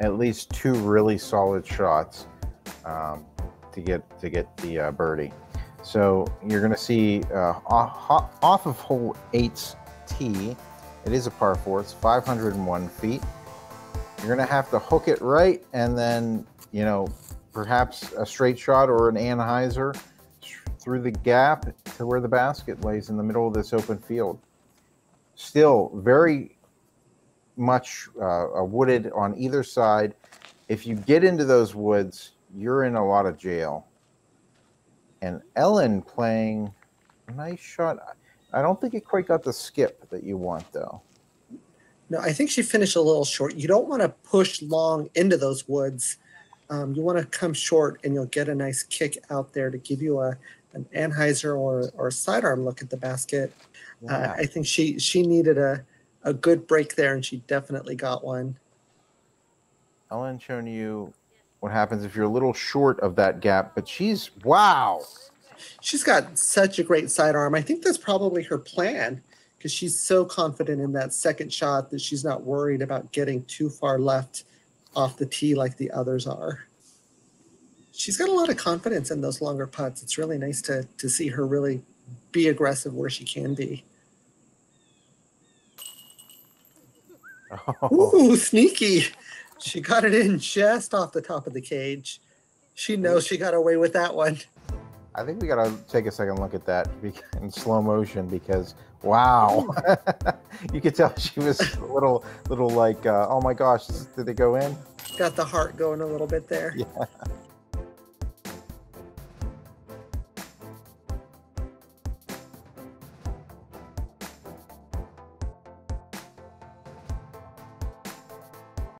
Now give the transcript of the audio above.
at least two really solid shots um, to get to get the uh, birdie. So you're going to see uh, off, off of hole eight's tee. It is a par four. It's 501 feet. You're going to have to hook it right, and then you know perhaps a straight shot or an anhyzer through the gap to where the basket lays in the middle of this open field. Still very much uh, wooded on either side. If you get into those woods, you're in a lot of jail. And Ellen playing a nice shot. I don't think it quite got the skip that you want, though. No, I think she finished a little short. You don't want to push long into those woods. Um, you want to come short, and you'll get a nice kick out there to give you a an anhyzer or or a sidearm look at the basket. Uh, yeah. Uh, I think she she needed a a good break there, and she definitely got one. Ellen showing you what happens if you're a little short of that gap, but she's wow. She's got such a great sidearm. I think that's probably her plan because she's so confident in that second shot that she's not worried about getting too far left off the tee like the others are. She's got a lot of confidence in those longer putts. It's really nice to to see her really be aggressive where she can be. Ooh, sneaky. She got it in just off the top of the cage. She knows she got away with that one. I think we got to take a second look at that in slow motion because wow, you could tell she was a little, little like, uh, oh my gosh, did they go in? Got the heart going a little bit there. Yeah.